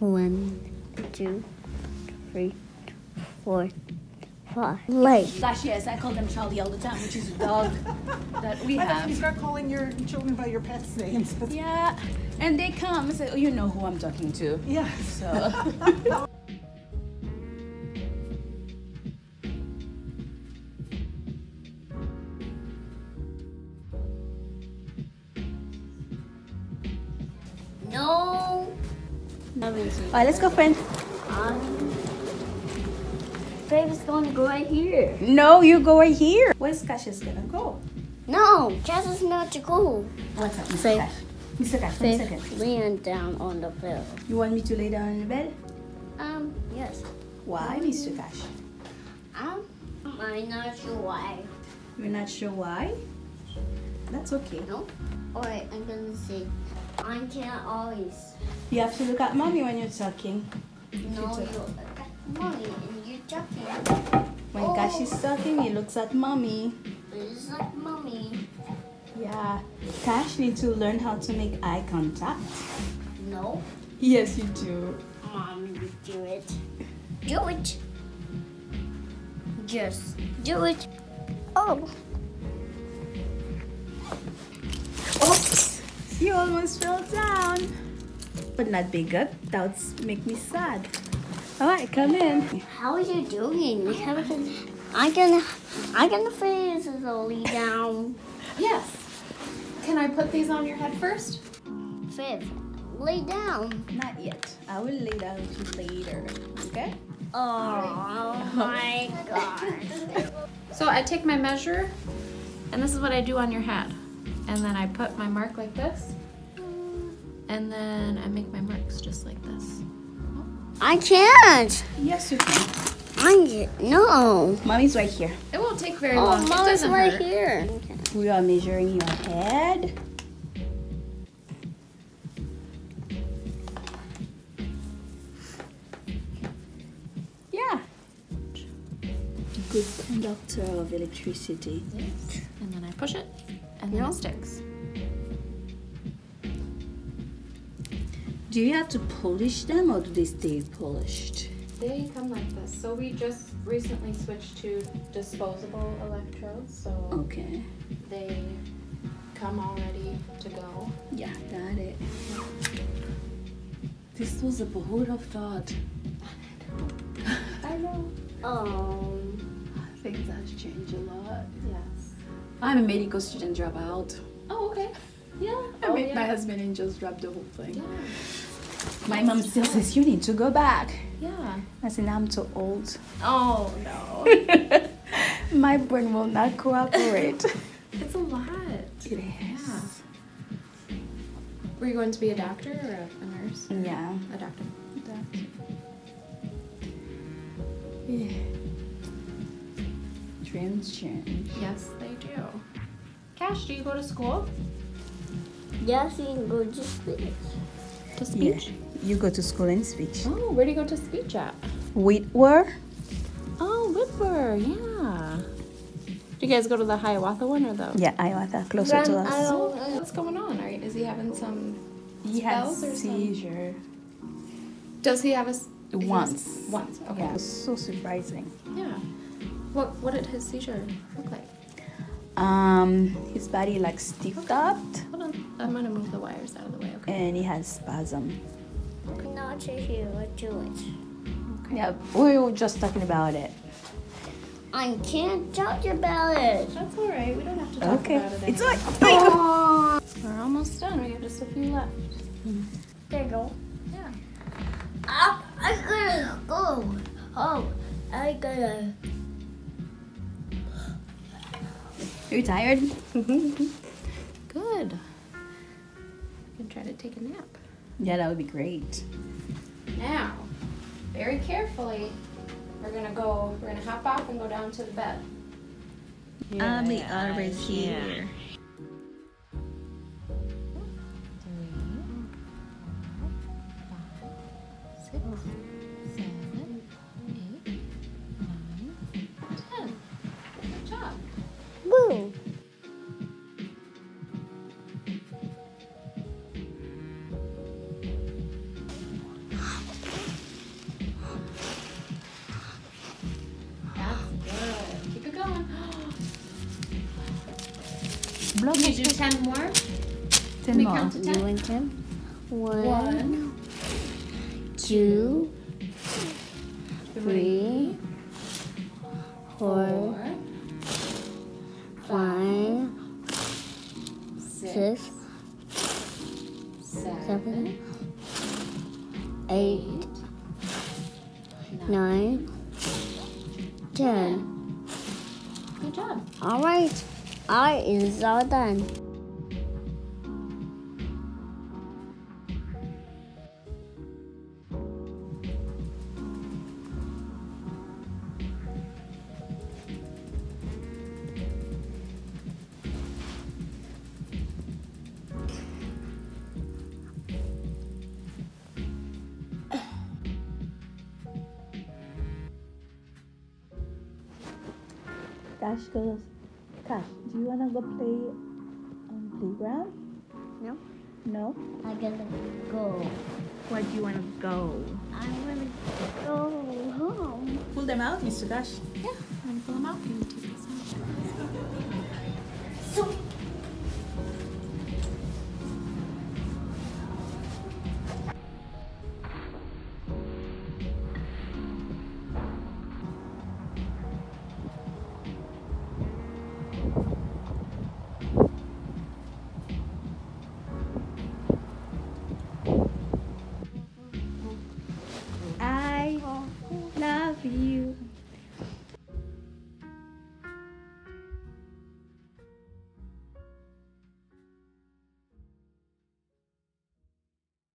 One, two, three, four, five. Like, Gosh, yes, I call them Charlie all the time, which is a dog that we Why don't you start calling your children by your pets' names? Yeah, and they come and say, oh, you know who I'm talking to. Yeah. So. All right, let's go, friend. Um, baby's going to go right here. No, you go right here. Where's Cassius gonna go? No, Jess is not to go. What's up, Mr. Faith. Cash? Mr. Cash, one second. Faith, laying down on the bed. You want me to lay down on the bed? Um, yes. Why, Mr. Cash? Um, I'm not sure why. You're not sure why? That's okay. No? Alright, I'm gonna say, I can't always. You have to look at mommy when you're talking. No, you mommy, and you're talking. When Oh. Cash is talking, he looks at mommy. It's like mommy. Yeah. Cash needs to learn how to make eye contact. No, Yes, you do. mom, you do it. Do it. Just do it. Oh. You almost fell down. But not big up. That would make me sad. Alright, come in. How are you doing? I can, I can face slowly down. Yes. Can I put these on your head first? Fifth, lay down. Not yet. I will lay down with you later. Okay? Oh my god. So I take my measure, and this is what I do on your head. And then I put my mark like this. And then I make my marks just like this. I can't. Yes, you can. I can't. No. Mommy's right here. It won't take very Oh, long. It mom's doesn't right hurt. here. We are measuring your head. Yeah. Good conductor of electricity. Yes. And then I push it, and then Yeah. it sticks. Do you have to polish them or do they stay polished? They come like this. So we just recently switched to disposable electrodes, so Okay. they come all ready to go. Yeah, got it. This was a would of thought? I know. Um. Things I'm a medical student dropout. Oh, okay. Yeah. I oh, met yeah. my husband and just dropped the whole thing. Yeah. My mom still says you need to go back. Yeah. I said now I'm too old. Oh no. My brain will not cooperate. it's a lot. it is. Were you going to be a doctor or a, a nurse? Yeah. A doctor. That. Yeah. Dreams. Yes, they do. Cash, do you go to school? Yes, you can go to speech. To Yeah. You go to school and speech. Oh, where do you go to speech at? Witwer? Oh, Witwer, yeah. Do you guys go to the Hiawatha one or the? Yeah, Hiawatha, closer to us. Oh, what's going on? Are, is he having some? He has spells or some- seizure. Does he have a? Once. Once. Okay. Yeah, it was so surprising. Yeah. What What did his seizure look like? Um, his body like stiffed up, Hold on. I'm gonna move the wires out of the way. Okay. and he has spasm. Not to hear or do. Yeah, we were just talking about it. I can't talk about it. That's all right. We don't have to talk Okay, about it. it's anymore. like Oh, We're almost done. We have just a few left. there you go. Yeah. Ah, I gotta go. Oh, I gotta. You tired? Good. You can try to take a nap. Yeah, that would be great. Now, very carefully, we're gonna go. We're gonna hop off and go down to the bed. I'll be always here. Um, Blow Can you it. do ten more? Ten we more. count to You ten? want them? One, One, two, three, four, four, five, six, six, seven, seven, eight, nine, ten. Good job. All right, I is all done. Tash goes, Tash, do you wanna go play on playground? No. No? I gotta go. Where do you wanna go? I wanna go home. Pull them out, Mr. Dash. Yeah, I'm gonna pull them out. You take this out. So